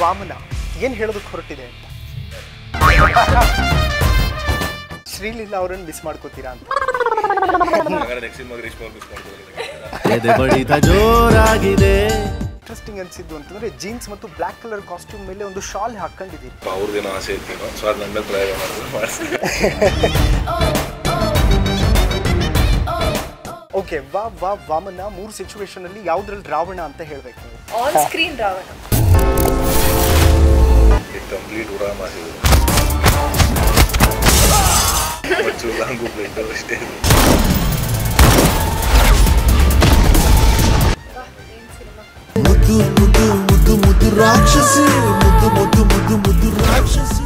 ವಾಮನ ಏನು ಹೇಳೋದಕ್ಕೆ ಹೊರಟಿದೆ ಅಂತ? ಶ್ರೀಲೀಲಾ ಅವರನ್ನು ಮಿಸ್ ಮಾಡ್ಕೋತೀರಾ ಅಂತ. ಜೋರಾಗಿದೆ. ಇಂಟ್ರೆಸ್ಟಿಂಗ್ ಅನ್ಸಿದ್ದು ಅಂತಂದ್ರೆ ಜೀನ್ಸ್ ಮತ್ತು ಬ್ಲಾಕ್ ಕಲರ್ ಕಾಸ್ಟ್ಯೂಮ್ ಮೇಲೆ ಒಂದು ಶಾಲ್ ಹಾಕೊಂಡಿದ್ದೀರಿ ಅವ್ರದ್ದೇನೋ ಆಸೆ ಇತ್ತೇನೋ? ಸೊ ಅದು ನನ್ನ ಪ್ರಯೋಗ ಮಾಡಿದ್ರು ಓಕೆ ವಾ ವಾ ವಾಮನ ಮೂರು ಸಿಚುವೇಶನ್ ಅಲ್ಲಿ ಯಾವ್ದ್ರಲ್ಲಿ ರಾವಣ ಅಂತ ಹೇಳ್ಬೇಕು ನೀವು ಆನ್ ಸ್ಕ್ರೀನ್ ರಾವಣ ಕಂಪ್ಲೀಟ್ ಉಡಾ ಮಾಡಿದ್ರು ಮಚ್ಚು ಲಾಂಗು ಬ್ಲಡ್ ಅಷ್ಟೇ ಏನ್ ಸಿನಿಮಾ ಮುದ್ದು ಮುದ್ದು ಮುದ್ದು ಮುದ್ದು ರಾಕ್ಷಸಿ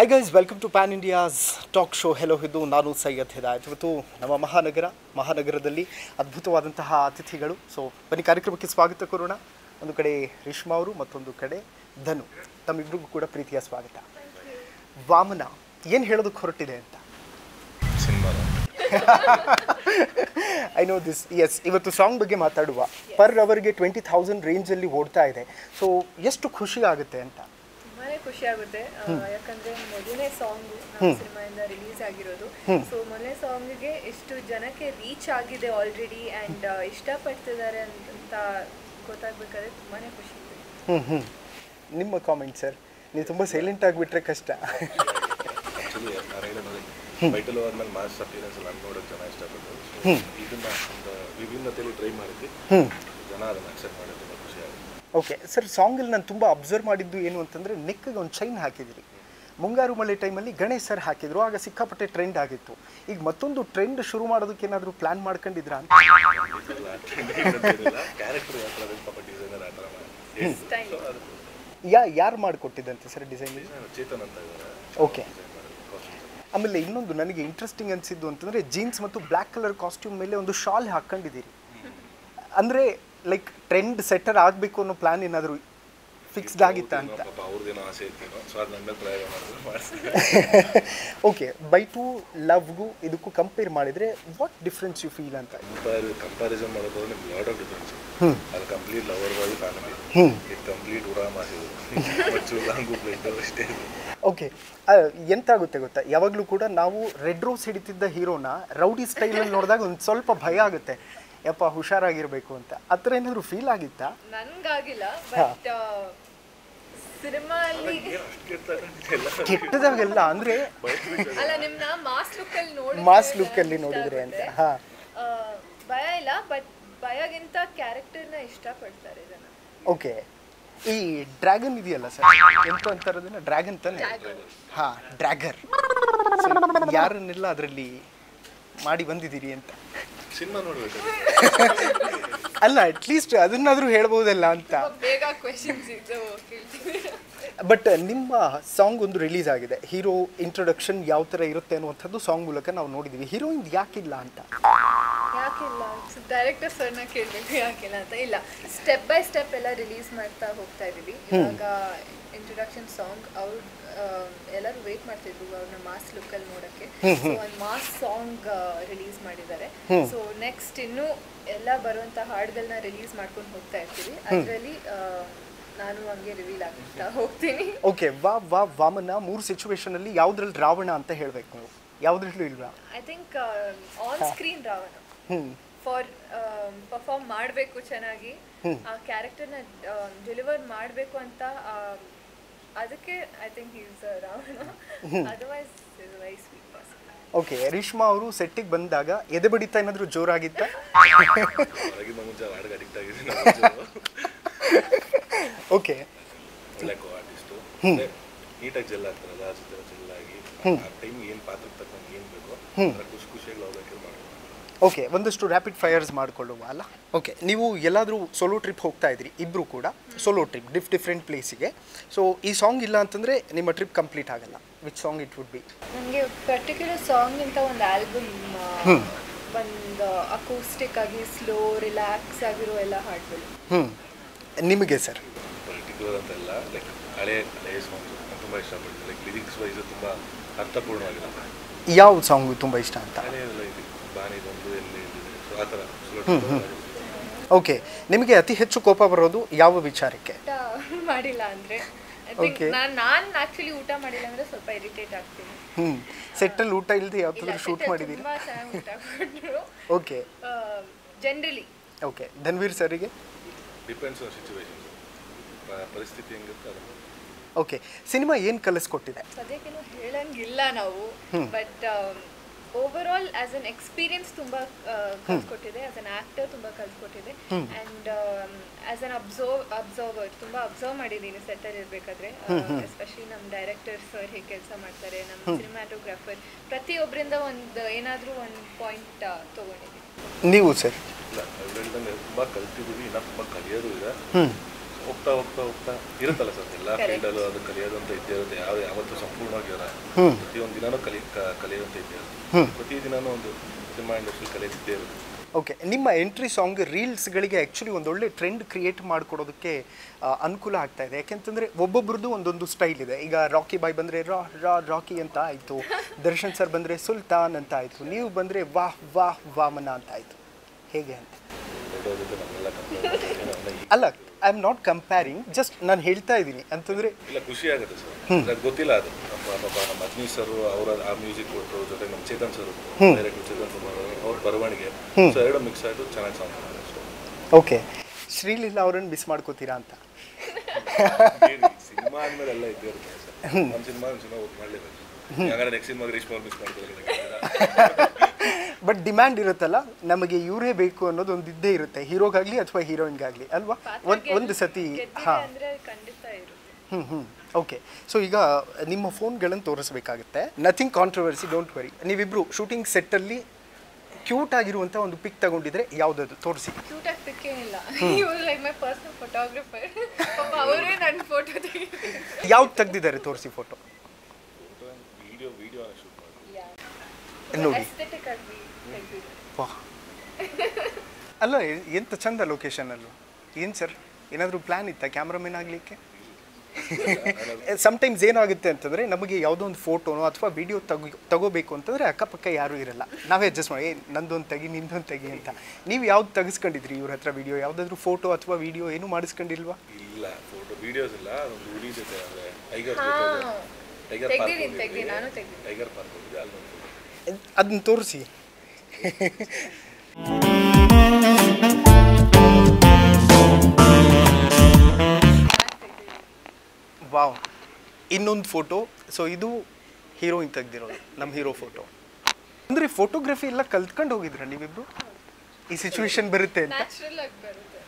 hi guys welcome to pan India's talk show hello ಇದು ನಾನು ಸೈಯದ್ ಹಿದಾಯತ್. ಇವತ್ತು ನಮ್ಮ ಮಹಾನಗರ ಮಹಾನಗರದಲ್ಲಿ ಅದ್ಭುತವಾದಂತಹ ಅತಿಥಿಗಳು. ಸೊ ಬನ್ನಿ ಕಾರ್ಯಕ್ರಮಕ್ಕೆ ಸ್ವಾಗತ ಕೊರೋಣ ಒಂದು ಕಡೆ ರೇಷ್ಮಾ ಅವರು ಮತ್ತೊಂದು ಕಡೆ ಧನು. ತಮ್ಮಿಬ್ಬರಿಗೂ ಕೂಡ ಪ್ರೀತಿಯ ಸ್ವಾಗತ. ವಾಮನ ಏನು ಹೇಳೋದಕ್ಕೆ ಹೊರಟಿದೆ ಅಂತ? ಐ ನೋ ದಿಸ್ ಎಸ್ ಇವತ್ತು ಸಾಂಗ್ ಬಗ್ಗೆ ಮಾತಾಡುವ. ಪರ್ ಅವರ್ಗೆ ಟ್ವೆಂಟಿ ಥೌಸಂಡ್ ರೇಂಜಲ್ಲಿ ಓಡ್ತಾ ಇದೆ. ಸೊ ಎಷ್ಟು ಖುಷಿ ಆಗುತ್ತೆ ಅಂತ? ಖುಷಿ ಆಗುತ್ತೆ. ಯಾಕಂದ್ರೆ ಮೊದಲನೇ ಸಾಂಗ್ ನಮ್ಮ ಸಿನಿಮಾಯಿಂದ ರಿಲೀಸ್ ಆಗಿರೋದು. ಸೊ ಮೊದಲನೇ ಸಾಂಗ್ಗೆ ಎಷ್ಟು ಜನಕ್ಕೆ ರೀಚ್ ಆಗಿದೆ ಆಲ್ರೆಡಿ ಅಂಡ್ ಇಷ್ಟಪಡ್ತಿದ್ದಾರೆ ಅಂತ ಗೊತ್ತಾಗ್ಬೇಕಾದ್ರೆ ತುಂಬಾನೇ ಖುಷಿ ಇದೆ. ನಿಮ್ಮ ಕಾಮೆಂಟ್ ಸರ್ ನೀವು ತುಂಬಾ ಸೈಲೆಂಟ್ ಆಗಿಬಿಟ್ರೆ ಕಷ್ಟ. ಟೈಟಲ್ ಆದ್ಮೇಲೆ ಮಾಸ್ ಅಪಿಯರೆನ್ಸ್ ನಾನು ನೋಡೋಕೆ ಜನ ಇಷ್ಟಪಟ್ಟರು ಇದನ್ನ ಒಂದು ವಿಭಿನ್ನತೆಯಲ್ಲಿ ಟ್ರೈ ಮಾಡಿದ್ವಿ. ಜನ ಅದನ್ನ ಅಕ್ಸೆಪ್ಟ್ ಮಾಡೋದು ತುಂಬ ಖುಷಿ ಆಗುತ್ತೆ ಓಕೆ ಸರ್ ಸಾಂಗಲ್ಲಿ ನಾನು ತುಂಬ ಅಬ್ಸರ್ವ್ ಮಾಡಿದ್ದು ಏನು ಅಂತಂದರೆ ನೆಕ್ಗೆ ಒಂದು ಚೈನ್ ಹಾಕಿದಿರಿ. ಮುಂಗಾರು ಮಳೆ ಟೈಮಲ್ಲಿ ಗಣೇಶ್ ಸರ್ ಹಾಕಿದ್ರು, ಆಗ ಸಿಕ್ಕಾಪಟ್ಟೆ ಟ್ರೆಂಡ್ ಆಗಿತ್ತು. ಈಗ ಮತ್ತೊಂದು ಟ್ರೆಂಡ್ ಶುರು ಮಾಡೋದಕ್ಕೆ ಏನಾದರೂ ಪ್ಲಾನ್ ಮಾಡ್ಕೊಂಡಿದ್ರಾ ಅಂತ? ಯಾ, ಯಾರು ಮಾಡಿಕೊಟ್ಟಿದ್ದಂತೆ ಸರ್ ಡಿಸೈನ್ ಓಕೆ ಆಮೇಲೆ ಇನ್ನೊಂದು ನನಗೆ ಇಂಟ್ರೆಸ್ಟಿಂಗ್ ಅನಿಸಿದ್ದು ಅಂತಂದರೆ ಜೀನ್ಸ್ ಮತ್ತು ಬ್ಲ್ಯಾಕ್ ಕಲರ್ ಕಾಸ್ಟ್ಯೂಮ್ ಮೇಲೆ ಒಂದು ಶಾಲ್ ಹಾಕ್ಕೊಂಡಿದ್ದೀರಿ ಅಂದರೆ ಲೈಕ್ ಟ್ರೆಂಡ್ ಸೆಟರ್ ಆಗಬೇಕು ಅನ್ನೋ ಪ್ಲಾನ್ ಏನಾದರೂ ಫಿಕ್ಸ್ಡ್ ಆಗಿತ್ತ ಅಂತ? ಓಕೆ ಬೈ ಟು ಲವ್ಗೂ ಇದಕ್ಕೂ ಕಂಪೇರ್ ಮಾಡಿದರೆ ವಾಟ್ ಡಿಫ್ರೆನ್ಸ್ ಯು ಫೀಲ್ ಅಂತ? ಕಂಪ್ಯಾರಿಸನ್ ಮಾಡೋದು ನಿಮ್ಗೆ ಲಾಟ್ ಆಫ್ ಡಿಫ್ರೆನ್ಸ್ ಅದು ಕಂಪ್ಲೀಟ್ ಲವರ್ ಬಾಯ್ ಫ್ಯಾಮಿಲಿ ಇದು. ಕಂಪ್ಲೀಟ್ ಉಡಾ ಮಾಡಿದ್ರು ಮಚ್ಚು ಲಾಂಗು ಬ್ಲಡ್ ಅಷ್ಟೇ ಓಕೆ ಎಂತಾಗುತ್ತೆ ಗೊತ್ತಾ? ಯಾವಾಗಲೂ ಕೂಡ ನಾವು ರೆಡ್ ರೋಸ್ ಹಿಡಿತಿದ್ದ ಹೀರೋನ ರೌಡಿ ಸ್ಟೈಲಲ್ಲಿ ನೋಡಿದಾಗ ಒಂದು ಸ್ವಲ್ಪ ಭಯ ಆಗುತ್ತೆ. ಯಪ್ಪ ಹುಷಾರಾಗಿರ್ಬೇಕು ಅಂತ. ಆ ಥರ ಏನಾದರೂ ಫೀಲ್ ಆಗಿತ್ತಾ? ನನ್ಗಾಗಿಲ್ಲ ಬಟ್ ಸಿನಿಮಾ ಅಲ್ಲಿ ಕೆಟ್ಟದಾಗೆಲ್ಲ. ಅಂದ್ರೆ ಅಲ್ಲ ನಿಮ್ನ ಮಾಸ್ ಲುಕ್ ಅಲ್ಲಿ ನೋಡಿ ಮಾಸ್ ಲುಕ್ಕಲ್ಲಿ ನೋಡಿದ್ರೆ ಅಂತ ಹಾ. ಭಯ ಇಲ್ಲ ಬಟ್ ಭಯಗಿಂತ ಕ್ಯಾರೆಕ್ಟರ್ನ ಇಷ್ಟಪಡ್ತಾರೆ ಜನ. ಓಕೆ ಈ ಡ್ರ್ಯಾಗನ್ ಇದೆಯಲ್ಲ ಸರ್ ಎಂತ ಅಂತಾರೆ ಅದನ್ನ ಡ್ರ್ಯಾಗನ್ ತಾನೆ ಹಾ ಡ್ರ್ಯಾಗರ್ ಯಾರನ್ನೆಲ್ಲ ಅದರಲ್ಲಿ ಮಾಡಿ ಬಂದಿದ್ದೀರಿ ಅಂತ? ಸಿನಿಮಾ ನೋಡ್ಬೇಕು ಅಲ್ಲ ಅಟ್ಲೀಸ್ಟ್ ಅದನ್ನಾದರೂ ಹೇಳ್ಬೋದಲ್ಲ ಅಂತ. ಬೇಗ ಬಟ್ ನಿಮ್ಮ ಸಾಂಗ್ ಒಂದು ರಿಲೀಸ್ ಆಗಿದೆ. ಹೀರೋ ಇಂಟ್ರೊಡಕ್ಷನ್ ಯಾವ ಥರ ಇರುತ್ತೆ ಅನ್ನುವಂಥದ್ದು ಸಾಂಗ್ ಮೂಲಕ ನಾವು ನೋಡಿದ್ದೀವಿ ಹೀರೋಯಿನ್ ಯಾಕಿಲ್ಲ ಅಂತ? ಯಾಕಿಲ್ಲ? ಡೈರೆಕ್ಟರ್ ಸರ್ನ ಕೇಳಬೇಕು ಯಾಕಿಲ್ಲ ಅಂತ. ಇಲ್ಲ ಸ್ಟೆಪ್ ಬೈ ಸ್ಟೆಪ್ ಎಲ್ಲ ರಿಲೀಸ್ ಮಾಡ್ತಾ ಹೋಗ್ತಾ ಇದೀವಿ ಇವಾಗ ಇಂಟ್ರೊಡಕ್ಷನ್ ಸಾಂಗ್ ಅವ್ರು ಎಲ್ಲರೂ ವೇಟ್ ಮಾಡ್ತಿದ್ರು ಅವ್ರನ್ನ ಮಾಸ್ ಲುಕ್ ಅಲ್ಲಿ ನೋಡಕ್ಕೆ. ಸೊ ಒಂದು ಮಾಸ್ ಸಾಂಗ್ ರಿಲೀಸ್ ಮಾಡಿದ್ದಾರೆ. ಸೊ ನೆಕ್ಸ್ಟ್ ಇನ್ನು ಎಲ್ಲ ಬರುವಂತ ಹಾಡುಗಳನ್ನ ರಿಲೀಸ್ ಮಾಡ್ಕೊಂಡು ಹೋಗ್ತಾ ಇರ್ತೀವಿ. ಅದರಲ್ಲಿ ನಾನು ಹಂಗೆ ರಿವೀಲ್ ಆಗ್ತಾ ಹೋಗ್ತೀನಿ. ಓಕೆ ವಾ ವಾ ವಾಮನ ಮೂರು ಸಿಚುವೇಶನ್ ಅಲ್ಲಿ ಯಾವ್ದ್ರಲ್ಲಿ ರಾವಣ ಅಂತ ಹೇಳ್ಬೇಕು ನೀವು? ಯಾವ್ದ್ರಲ್ಲೂ ಇಲ್ವಾ? I think on screen Ravana. For perform ಮಾಡಬೇಕು ಚೆನ್ನಾಗಿ. ಆ ಕ್ಯಾರೆಕ್ಟರ್ನ ಡೆಲಿವರ್ ಮಾಡಬೇಕು ಅಂತ ಅದಕ್ಕೆ I think is Ravana otherwise is very sweet person okay Reshma ಅವರು ಸೆಟ್ಟಿಗೆ ಬಂದಾಗ ಎದೆ ಬಡಿತ ಏನಾದರೂ ಜೋರಾಗಿತ್ತ? ಓಕೆ ನೀಟಾಗಿ ಜೆಲ್ ಆಗ್ತಾರಲ್ಲ ಆ ಜೊತೆ ಜೆಲ್ ಆಗಿ ಆ ಟೈಮ್ ಏನು ಪಾತ್ರಕ್ಕೆ ತಕ್ಕಂಗೆ ಏನು ಬೇಕೋ ಖುಷಿ ಖುಷಿಯಾಗಿ ಓಕೆ ಒಂದಷ್ಟು ರ್ಯಾಪಿಡ್ ಫೈರ್ಸ್ ಮಾಡಿಕೊಳ್ಳುವ ಅಲ್ಲ? ಓಕೆ ನೀವು ಎಲ್ಲಾದರೂ ಸೋಲೋ ಟ್ರಿಪ್ ಹೋಗ್ತಾ ಇದ್ರಿ ಇಬ್ಬರು ಕೂಡ ಸೋಲೋ ಟ್ರಿಪ್ ಡಿಫ್ ಡಿಫ್ರೆಂಟ್ ಪ್ಲೇಸಿಗೆ ಸೊ ಈ ಸಾಂಗ್ ಇಲ್ಲ ಅಂತಂದರೆ ನಿಮ್ಮ ಟ್ರಿಪ್ ಕಂಪ್ಲೀಟ್ ಆಗಲ್ಲ. Which song it would be ನನಗೆ ಪರ್ಟಿಕ್ಯುಲರ್ ಸಾಂಗ್ ಅಂತ ಒಂದು ಆಲ್ಬಮ್ ಒಂದು ಅಕೌಸ್ಟಿಕ್ ಆಗಿ ಸ್ಲೋ ರಿಲ್ಯಾಕ್ಸ್ ಆಗಿರೋ ಎಲ್ಲ ಹಾಡುಗಳು ಹ್ಞೂ ನಿಮಗೆ ಸರ್ ಪರ್ಟಿಕ್ಯುಲರ್ ಅಂತೆಲ್ಲ ಲೈಕ್ ಹಳೆ ಹಳೆ ಸಾಂಗ್ ತುಂಬ ಇಷ್ಟಪಡ್ತೀನಿ. ಲೈಕ್ ಲಿರಿಕ್ಸ್ ವೈಸ್ ತುಂಬ ಅರ್ಥಪೂರ್ಣವಾಗಿರುತ್ತೆ ಯಾವ ಸಾಂಗು ತುಂಬ ಇಷ್ಟ ಅಂತ? ಬಾನಿ ಬಂದು ಎಲ್ಲಿ ಸೊ ಆ ಥರ ಓಕೆ ನಿಮಗೆ ಅತಿ ಹೆಚ್ಚು ಕೋಪ ಬರೋದು ಯಾವ ವಿಚಾರಕ್ಕೆ? ಮಾಡಿಲ್ಲ ಅಂದ್ರೆ. ನಾನು ನಾನು ಆಕ್ಚುಲಿ ಊಟ ಮಾಡಿಲ್ಲ ಅಂದ್ರೆ ಸ್ವಲ್ಪ ಇರಿಟೇಟ್ ಆಗ್ತೀನಿ. ಹ್ಞೂ ಸೆಟ್ಟಲ್ಲಿ ಊಟ ಇಲ್ಲದೆ ಇಲ್ಲ ಯಾವ್ದಾದ್ರು ಶೂಟ್ ಮಾಡಿದೀನಿ ತುಂಬಾ ಚೆನ್ನಾಗಿ ಊಟ ಕೊಟ್ಟರು ಓಕೆ ಜನರಲಿ ಓಕೆ ಧನ್ವೀರ್ ಸರಿಗೆ? ಡಿಪೆಂಡ್ಸ್ ಆನ್ ಸಿಚುವೇಶನ್ ಪರಿಸ್ಥಿತಿ ಹೆಂಗಿರುತ್ತೆ ಅದು. ಓಕೆ ಸಿನಿಮಾ ಏನು ಕಲಿಸ್ಕೊಟ್ಟಿದೆ? ಸದ್ಯಕ್ಕೇನು ಹೇಳಂಗಿಲ್ಲ ನಾವು. But overall as an experience ತುಂಬಾ ಕಲ್ಸ್ಕೊಟ್ಟಿದೆ ಆಸ್ ಅನ್ ಆಕ್ಟರ್ ತುಂಬಾ ಕಲ್ಸ್ಕೊಟ್ಟಿದೆ and as an observe observer ತುಂಬಾ ಅಬ್ಸರ್ವ್ ಮಾಡಿದ್ದೀನಿ ಸೆಟ್ಟಲ್ಲಿ ಇರ್ಬೇಕಾದ್ರೆ. ಎಸ್ಪೆಷಲಿ ನಮ್ಮ ಡೈರೆಕ್ಟರ್ ಸರ್ ಹೇಗೆ ಕೆಲಸ ಮಾಡ್ತಾರೆ ನಮ್ಮ ಸಿನಿಮಾಟೋಗ್ರಾಫರ್ ಪ್ರತಿಯೊಬ್ಬರಿಂದ ಒಂದು ಏನಾದರೂ ಒಂದು ಪಾಯಿಂಟ್ ತೊಗೊಂಡಿದ್ದೀನಿ. ನೀವು ಸರ್ ತುಂಬ ಕಲ್ತಿದ್ದೀವಿ ಇನ್ನೂ ತುಂಬ ಕಲಿಯೋದು ಇದೆ. ಹೋಗ್ತಾ ಹೋಗ್ತಾ ಹೋಗ್ತಾ ಇರುತ್ತಲ್ಲ ಸರ್ ಎಲ್ಲ ಫೀಲ್ಡ್ ಫೀಲ್ಡಲ್ಲೂ ಅದು ಕಲಿಯೋದಂತ ಅಂತ ಇದ್ದೇ ಇರುತ್ತೆ. ಯಾವ ಯಾವತ್ತೂ ಸಂಪೂರ್ಣವಾಗಿ ಇರಲ್ಲ. ಪ್ರತಿಯೊಂದು ದಿನಾನೂ ಕಲಿ ಕಲಿಯೋದಂತ ಕಲಿಯೋಂತ ಇದ್ದೇ ಇರುತ್ತೆ. ಪ್ರತಿ ದಿನಾನೂ ಒಂದು ಸಿನಿಮಾ ಇಂಡಸ್ಟ್ರಿ ಕಲಿಯುತ್ತಿದ್ದೇ ಇರುತ್ತೆ. ಓಕೆ ನಿಮ್ಮ ಎಂಟ್ರಿ ಸಾಂಗ್ ರೀಲ್ಸ್ಗಳಿಗೆ ಆ್ಯಕ್ಚುಲಿ ಒಂದೊಳ್ಳೆ ಟ್ರೆಂಡ್ ಕ್ರಿಯೇಟ್ ಮಾಡಿಕೊಡೋದಕ್ಕೆ ಅನುಕೂಲ ಆಗ್ತಾ ಇದೆ. ಯಾಕೆಂತಂದರೆ ಒಬ್ಬೊಬ್ರದ್ದು ಒಂದೊಂದು ಸ್ಟೈಲ್ ಇದೆ. ಈಗ ರಾಕಿ ಬಾಯ್ ಬಂದರೆ ರಾ ರಾ ರಾಕಿ ಅಂತ ಆಯಿತು. ದರ್ಶನ್ ಸರ್ ಬಂದರೆ ಸುಲ್ತಾನ್ ಅಂತ ಆಯಿತು. ನೀವು ಬಂದರೆ ವಾಹ್ ವಾಹ್ ವಾಮನ ಅಂತ ಆಯಿತು. ಹೇಗೆ ಅಂತ? ಅಲ್ಲ I am not comparing just ನಾನು ಹೇಳ್ತಾ ಇದ್ದೀನಿ. ಅಂತಂದರೆ ಇಲ್ಲ ಖುಷಿ ಆಗುತ್ತೆ ಸರ್. ನನಗೆ ಗೊತ್ತಿಲ್ಲ ಅದು. ನಮ್ಮ ನಮ್ಮ ಅಜ್ನಿ ಸರ್ ಅವರ ಆ ಮ್ಯೂಸಿಕ್ ಕೊಟ್ಟರು ಜೊತೆ ನಮ್ಮ ಚೇತನ್ ಸರ್ ಡೈರೆಕ್ಟ್ ಚೇತನ್ ಕುಮಾರ್ ಅವರು ಬರವಣಿಗೆ. ಸೊ ಎರಡು ಮಿಕ್ಸ್ ಆಯಿತು ಚೆನ್ನಾಗಿ ಸಾಂಗ್ ಓಕೆ ಶ್ರೀಲೀಲಾ ಅವರನ್ನು ಮಿಸ್ ಮಾಡ್ಕೋತೀರಾ ಅಂತ. ಸಿನಿಮಾ ಆದ್ಮೇಲೆ ಎಲ್ಲ ಇದ್ದೇ ಇರುತ್ತೆ ಸರ್. ನಮ್ಮ ಸಿನಿಮಾ ಒಂದು ಸಿನಿಮಾ ಓಕೆ ಮಾಡಲೇಬೇಕು. ಹಾಗಾದ್ರೆ ನೆಕ್ಸ್ಟ್ ಸಿನಿಮಾಗೆ ರೇಷ್ಮೆ ಮಿಸ್ ಮಾಡ್ಕೊಳ್ಳೋದು ಬಟ್ ಡಿಮ್ಯಾಂಡ್ ಇರುತ್ತಲ್ಲ ನಮಗೆ ಇವರೇ ಬೇಕು ಅನ್ನೋದು ಒಂದು ಇದ್ದೇ ಇರುತ್ತೆ. ಹೀರೋಗಾಗ್ಲಿ ಅಥವಾ ಹೀರೋಯಿನ್ಗಾಗ್ಲಿ ಅಲ್ವಾ? ಒಂದು ಸತಿ ಹಾಂ. ಹ್ಞೂ ಹ್ಞೂ ಓಕೆ ಸೊ ಈಗ ನಿಮ್ಮ ಫೋನ್ಗಳನ್ನು ತೋರಿಸ್ಬೇಕಾಗುತ್ತೆ. ನಥಿಂಗ್ ಕಾಂಟ್ರವರ್ಸಿ ಡೋಂಟ್ ವರಿ ನೀವಿಬ್ರು ಶೂಟಿಂಗ್ ಸೆಟ್ಟಲ್ಲಿ ಕ್ಯೂಟ್ ಆಗಿರುವಂಥ ಒಂದು ಪಿಕ್ ತಗೊಂಡಿದ್ರೆ ಯಾವುದದು? ತೋರಿಸಿ. ಪಿಕ್ಕೇನಿಲ್ಲ ಇವ್ರು ಲೈಕ್ ಮೈ ಪರ್ಸನಲ್ ಫೋಟೋಗ್ರಫರ್ ಅವರೇ ನನ್ನ ಫೋಟೋ ಯಾವ್ದು ತೆಗ್ದಿದ್ದಾರೆ? ತೋರಿಸಿ ಫೋಟೋ ನೋಡಿ. ಅಲ್ಲ ಎಂತ ಚಂದ ಲೊಕೇಶನ್ ಅಲ್ಲೂ. ಏನು ಸರ್ ಏನಾದರೂ ಪ್ಲ್ಯಾನ್ ಇತ್ತಾ ಕ್ಯಾಮ್ರಾಮನ್ ಆಗಲಿಕ್ಕೆ? ಸಮ್ಟೈಮ್ಸ್ ಏನಾಗುತ್ತೆ ಅಂತಂದರೆ ನಮಗೆ ಯಾವುದೋ ಒಂದು ಫೋಟೋನೋ ಅಥವಾ ವಿಡಿಯೋ ತಗೋ ತಗೋಬೇಕು ಅಂತಂದರೆ ಅಕ್ಕಪಕ್ಕ ಯಾರೂ ಇರಲ್ಲ. ನಾವೇ ಅಡ್ಜಸ್ಟ್ ಮಾಡಿ ಏ ನಂದೊಂದು ತೆಗಿ ನಿಂದೊಂದು ತೆಗಿ ಅಂತ. ನೀವು ಯಾವ್ದು ತೆಗಿಸ್ಕೊಂಡಿದ್ರಿ? ಇವ್ರ ಹತ್ರ ವಿಡಿಯೋ ಯಾವುದಾದ್ರೂ ಫೋಟೋ ಅಥವಾ ವಿಡಿಯೋ ಏನು ಮಾಡಿಸ್ಕೊಂಡಿಲ್ವಾ? ಇಲ್ಲ ಫೋಟೋ ವಿಡಿಯೋಸ್ ಇಲ್ಲ. ಹುಡುಗಿ ಜೊತೆ ಟೈಗರ್ ಪಾರ್ಕ್. ಟೈಗರ್ ಪಾರ್ಕ್ ಅದನ್ನ ತೋರಿಸಿ. ವಾವ್ ಇನ್ನೊಂದು ಫೋಟೋ ಸೊ ಇದು ಹೀರೋಯಿನ್ ತೆಗ್ದಿರೋದು ನಮ್ಮ ಹೀರೋ ಫೋಟೋ ಅಂದರೆ ಫೋಟೋಗ್ರಫಿ ಎಲ್ಲ ಕಲ್ತ್ಕೊಂಡು ಹೋಗಿದ್ರ ನೀವಿಬ್ರು? ಈ ಸಿಚುವೇಶನ್ ಬರುತ್ತೆ ಅಂತ? ನ್ಯಾಚುರಲ್ ಆಗಿ ಬರುತ್ತೆ.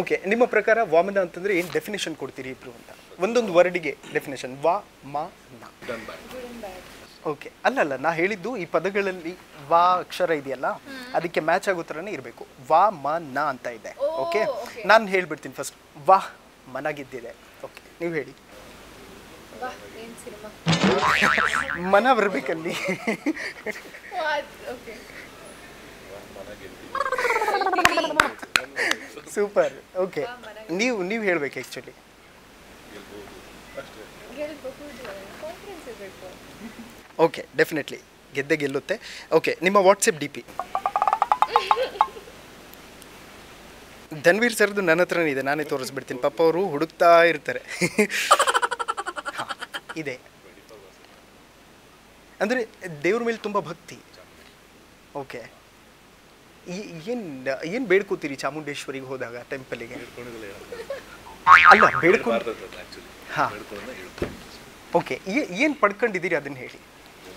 ಓಕೆ ನಿಮ್ಮ ಪ್ರಕಾರ ವಾಮನ ಅಂತಂದ್ರೆ ಏನು ಡೆಫಿನೇಷನ್ ಕೊಡ್ತೀರಿ ಇಬ್ರು ಅಂತ? ಒಂದೊಂದು ವರ್ಡಿಗೆ ಡೆಫಿನೇಷನ್ ವಾ ಮಾ ನ. ಓಕೆ ಅಲ್ಲಲ್ಲ ನಾ ಹೇಳಿದ್ದು ಈ ಪದಗಳಲ್ಲಿ ವಾ ಅಕ್ಷರ ಇದೆಯಲ್ಲ ಅದಕ್ಕೆ ಮ್ಯಾಚ್ ಆಗೋ ಥರನೇ ಇರಬೇಕು. ವಾ ಮ ನ ಅಂತ ಇದೆ. ಓಕೆ ನಾನು ಹೇಳ್ಬಿಡ್ತೀನಿ ಫಸ್ಟ್ ವಾ ಮನಗಿದ್ದಿದೆ. ಓಕೆ ನೀವು ಹೇಳಿ. ಮನ ಬರ್ಬೇಕಲ್ಲಿ. ಸೂಪರ್ ಓಕೆ ನೀವು ನೀವು ಹೇಳ್ಬೇಕು ಆ್ಯಕ್ಚುಲಿ ಓಕೆ ಡೆಫಿನೆಟ್ಲಿ ಗೆದ್ದೆ ಗೆಲ್ಲುತ್ತೆ. ಓಕೆ ನಿಮ್ಮ ವಾಟ್ಸಪ್ ಡಿ ಪಿ ಧನ್ವೀರ್ ಸರ್ದು ನನ್ನ ಹತ್ರನೇ ಇದೆ ನಾನೇ ತೋರಿಸ್ಬಿಡ್ತೀನಿ. ಪಾಪ ಅವರು ಹುಡುಕ್ತಾ ಇರ್ತಾರೆ. ಇದೆ. ಅಂದರೆ ದೇವ್ರ ಮೇಲೆ ತುಂಬ ಭಕ್ತಿ. ಓಕೆ ಏನು ಏನು ಬೇಡ್ಕೋತೀರಿ ಚಾಮುಂಡೇಶ್ವರಿಗೆ ಹೋದಾಗ ಟೆಂಪಲಿಗೆ ಅಲ್ಲ ಬೇಡ್ಕೊಂಡು ಹಾಂ. ಓಕೆ ಏನು ಪಡ್ಕೊಂಡಿದ್ದೀರಿ ಅದನ್ನು ಹೇಳಿ?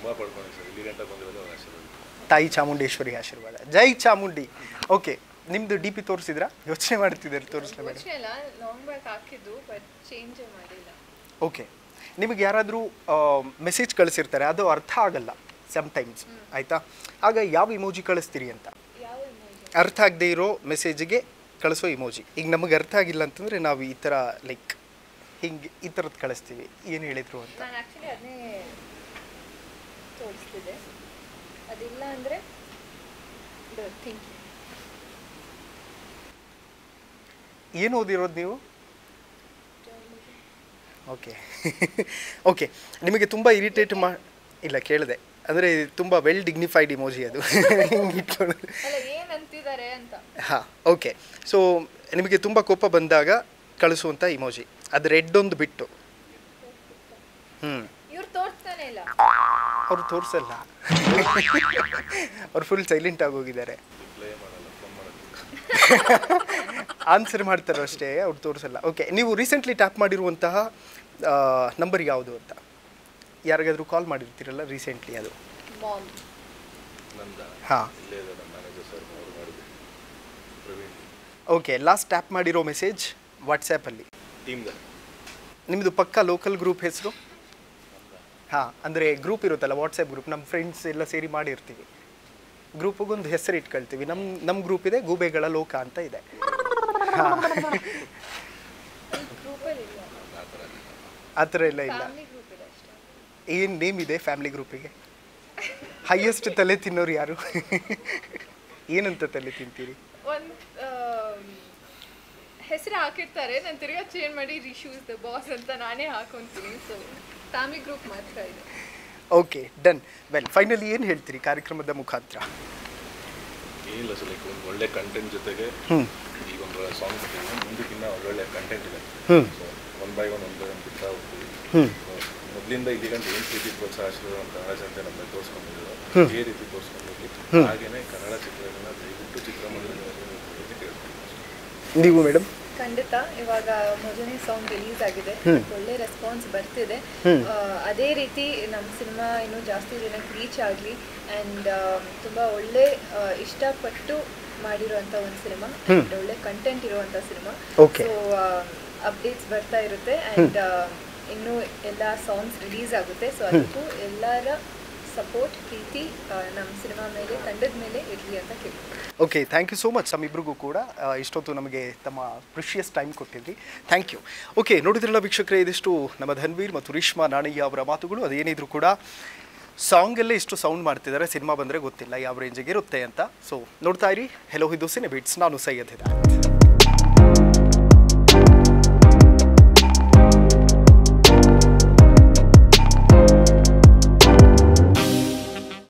ತುಂಬ ಪಡ್ಕೊಂಡು ಸರ್. ಇಲ್ಲಿ ಗಂಟೆ ಬಂದಿರೋದು ಅವ್ರ ಆಶೀರ್ವಾದ. ತಾಯಿ ಚಾಮುಂಡೇಶ್ವರಿ ಆಶೀರ್ವಾದ. ಜೈ ಚಾಮುಂಡಿ. ಓಕೆ ನಿಮ್ದು ಡಿ ಪಿ ತೋರಿಸಿದ್ರಾ? ಯೋಚನೆ ಮಾಡ್ತಿದ್ದಾರೆ ತೋರಿಸ್ಲೇಬೇಡ ಯೋಚನೆ ಇಲ್ಲ ಲಾಂಗ್ ಬ್ಯಾಕ್ ಹಾಕಿದ್ದು ಬಟ್ ಚೇಂಜ್ ಮಾಡಿಲ್ಲ. ಓಕೆ ನಿಮಗೆ ಯಾರಾದರೂ ಮೆಸೇಜ್ ಕಳಿಸಿರ್ತಾರೆ ಅದು ಅರ್ಥ ಆಗಲ್ಲ ಸಮ್ಟೈಮ್ಸ್ ಆಯಿತಾ? ಆಗ ಯಾವ ಇಮೋಜಿ ಕಳಿಸ್ತೀರಿ ಅಂತ? ಯಾವ ಇಮೋಜಿ ಅರ್ಥ ಆಗದೆ ಇರೋ ಮೆಸೇಜಿಗೆ ಕಳಿಸೋ ಇಮೋಜಿ ಈಗ ನಮಗೆ ಅರ್ಥ ಆಗಿಲ್ಲ ಅಂತಂದರೆ ನಾವು ಈ ಥರ ಲೈಕ್ ಹಿಂಗೆ ಈ ಥರದ್ದು ಕಳಿಸ್ತೀವಿ. ಏನು ಹೇಳಿದರು ಅಂತ? ತೋರಿಸ್ತಿದ್ದೆ ಅದಿಲ್ಲ ಅಂದರೆ ಥಿಂಕಿಂಗ್ ಏನು ಓದಿರೋದು ನೀವು? ಓಕೆ ಓಕೆ ನಿಮಗೆ ತುಂಬ ಇರಿಟೇಟ್ ಮಾ ಇಲ್ಲ ಕೇಳಿದೆ. ಅಂದರೆ ತುಂಬ ವೆಲ್ ಡಿಗ್ನಿಫೈಡ್ ಇಮೋಜಿ ಅದು. ಹಾಂ ಓಕೆ ಸೊ ನಿಮಗೆ ತುಂಬ ಕೋಪ ಬಂದಾಗ ಕಳಿಸುವಂಥ ಇಮೋಜಿ ಅದು ರೆಡ್ ಒಂದು ಬಿಟ್ಟು. ಹ್ಞೂ ಇವ್ರು ತೋರಿಸ್ತಾನೆ ಇಲ್ಲ. ಅವ್ರು ತೋರಿಸಲ್ಲ. ಅವ್ರು ಫುಲ್ ಸೈಲೆಂಟ್ ಆಗೋಗಿದ್ದಾರೆ ಹೋಗಿದ್ದಾರೆ. ಮಾಡಲ್ಲ ಫೋನ್ ಮಾಡೋದು ಆನ್ಸರ್ ಮಾಡ್ತಾರೋ ಅಷ್ಟೇ ಅವ್ರು ತೋರಿಸಲ್ಲ. ಓಕೆ ನೀವು ರೀಸೆಂಟ್ಲಿ ಟ್ಯಾಪ್ ಮಾಡಿರುವಂತಹ ನಂಬರ್ ಯಾವುದು ಅಂತ? ಯಾರಿಗಾದರೂ ಕಾಲ್ ಮಾಡಿರ್ತೀರಲ್ಲ ರೀಸೆಂಟ್ಲಿ ಅದು? ಹಾಂ. ಇಲ್ಲೇ manager sir Praveen. Okay last tap ಮಾಡಿರೋ ಮೆಸೇಜ್ ವಾಟ್ಸ್ಯಾಪಲ್ಲಿ ನಿಮ್ಮದು ಪಕ್ಕ ಲೋಕಲ್ ಗ್ರೂಪ್ ಹೆಸರು? ಹಾಂ ಅಂದರೆ ಗ್ರೂಪ್ ಇರುತ್ತಲ್ಲ ವಾಟ್ಸಪ್ ಗ್ರೂಪ್ ನಮ್ಮ ಫ್ರೆಂಡ್ಸ್ ಎಲ್ಲ ಸೇರಿ ಮಾಡಿರ್ತೀವಿ. ಗ್ರೂಪಿಗೊಂದು ಹೆಸರು ಇಟ್ಕೊಳ್ತೀವಿ. ನಮ್ಮ ನಮ್ಮ ಗ್ರೂಪ್ ಇದೆ ಗೂಬೆಗಳ ಲೋಕ ಅಂತ ಇದೆ. ಹಾಂ. ಆ ಥರ ಎಲ್ಲ ಇಲ್ಲ. ಏನು ನೇಮ್ ಇದೆ ಫ್ಯಾಮಿಲಿ ಗ್ರೂಪಿಗೆ ಹೈಯೆಸ್ಟ್ ತಲೆ ತಿನ್ನೋರು ಯಾರು? ಏನಂತ ತಲೆ ತಿಂತೀರಿ? ಹೆಸರು ಹಾಕಿರ್ತಾರೆ. ನಾನು ತಿರ್ಗಾ ಚೇಂಜ್ ಮಾಡಿ ರಿಶೂಸ್ ದ ಬಾಸ್ ಅಂತ ನಾನೇ ಹಾಕೊಂತೀನಿ ಸೊ ಫ್ಯಾಮಿಲಿ ಗ್ರೂಪ್ ಮಾತ್ರ ಇದೆ. ಓಕೆ ಡನ್ ವೆಲ್ ಫೈನಲಿ ಏನು ಹೇಳ್ತೀರಿ ಕಾರ್ಯಕ್ರಮದ ಮುಖಾಂತರ? ಏನಿಲ್ಲ ಸರ್ ಲೈಕ್ ಒಂದು ಒಳ್ಳೆ ಕಂಟೆಂಟ್ ಜೊತೆಗೆ ಈಗ ಒಂದು ಸಾಂಗ್ ಮುಂದಕ್ಕಿನ್ನ ಒಳ್ಳೊಳ್ಳೆ ಕಂಟೆಂಟ್ ಇದೆ. ಒನ್ ಬೈ ಒನ್ ಒನ್ ಬಿಡ್ತಾ ಹೋಗ್ತೀವಿ. ಮೊದಲಿಂದ ಇಲ್ಲಿಗಂಟ ಏನು ಪ್ರೀತಿ ಪ್ರೋತ್ಸಾಹ ಅಂತ ಜನತೆ ನಮ್ಮಲ್ಲಿ ತೋರಿಸ್ಕೊಂಡಿದ್ರು. ಹ್ಮ್. ರೀತಿ ತೋರಿಸ್ಕೊಂಡು ಹೋಗಿ ಹಾಗೇನೆ ಕನ್ನಡ ಚಿತ್ರಗಳನ್ನ ದಯವಿಟ್ಟು ಚಿತ್ರಮಂದಿರದಲ್ಲಿ ನೀವು ಮೇಡಮ್ ಖಂಡಿತ ಇವಾಗ ಮೊದಲನೇ ಸಾಂಗ್ ರಿಲೀಸ್ ಆಗಿದೆ. ಒಳ್ಳೆ ರೆಸ್ಪಾನ್ಸ್ ಬರ್ತಿದೆ. ಅದೇ ರೀತಿ ನಮ್ಮ ಸಿನಿಮಾ ಇನ್ನೂ ಜಾಸ್ತಿ ಜನಕ್ಕೆ ರೀಚ್ ಆಗಲಿ ಆ್ಯಂಡ್ ತುಂಬ ಒಳ್ಳೆ ಇಷ್ಟಪಟ್ಟು ಮಾಡಿರುವಂಥ ಒಂದು ಸಿನಿಮಾ ಆ್ಯಂಡ್ ಒಳ್ಳೆ ಕಂಟೆಂಟ್ ಇರುವಂಥ ಸಿನಿಮಾ. ಸೊ ಅಪ್ಡೇಟ್ಸ್ ಬರ್ತಾ ಇರುತ್ತೆ ಆ್ಯಂಡ್ ಇನ್ನೂ ಎಲ್ಲ ಸಾಂಗ್ಸ್ ರಿಲೀಸ್ ಆಗುತ್ತೆ. ಸೊ ಅದಕ್ಕೂ ಎಲ್ಲರ ಸಪೋರ್ಟ್ ಪ್ರೀತಿ ನಮ್ಮ ಸಿನಿಮಾ ಮೇಲೆ, ತಂಡದ ಮೇಲೆ ಇರಲಿ ಅಂತ ಕೇಳ್ತೀನಿ okay thank you so much ನಮ್ಮಿಬ್ರಿಗೂ ಕೂಡ. ಇಷ್ಟೊತ್ತು ನಮಗೆ ತಮ್ಮ ಪ್ರಿಷಿಯಸ್ ಟೈಮ್ ಕೊಟ್ಟಿದ್ರಿ. ಥ್ಯಾಂಕ್ ಯು ಓಕೆ ನೋಡಿದ್ರಲ್ಲ ವೀಕ್ಷಕರೇ, ಇದಿಷ್ಟು ನಮ್ಮ ಧನ್ವೀರ್ ಮತ್ತು ರೇಷ್ಮಾ ನಾಣಯ್ಯ ಅವರ ಮಾತುಗಳು. ಅದೇನಿದ್ರು ಕೂಡ ಸಾಂಗಲ್ಲೇ ಇಷ್ಟು ಸೌಂಡ್ ಮಾಡ್ತಿದ್ದಾರೆ, ಸಿನಿಮಾ ಬಂದರೆ ಗೊತ್ತಿಲ್ಲ ಯಾವ ರೇಂಜಿಗೆ ಇರುತ್ತೆ ಅಂತ. ಸೊ ನೋಡ್ತಾ ಇರಿ. ಹೆಲೋ ಇದು ಸಿನಿ ಬಿಟ್ಸ್ ನಾನು ಸೈಯದ್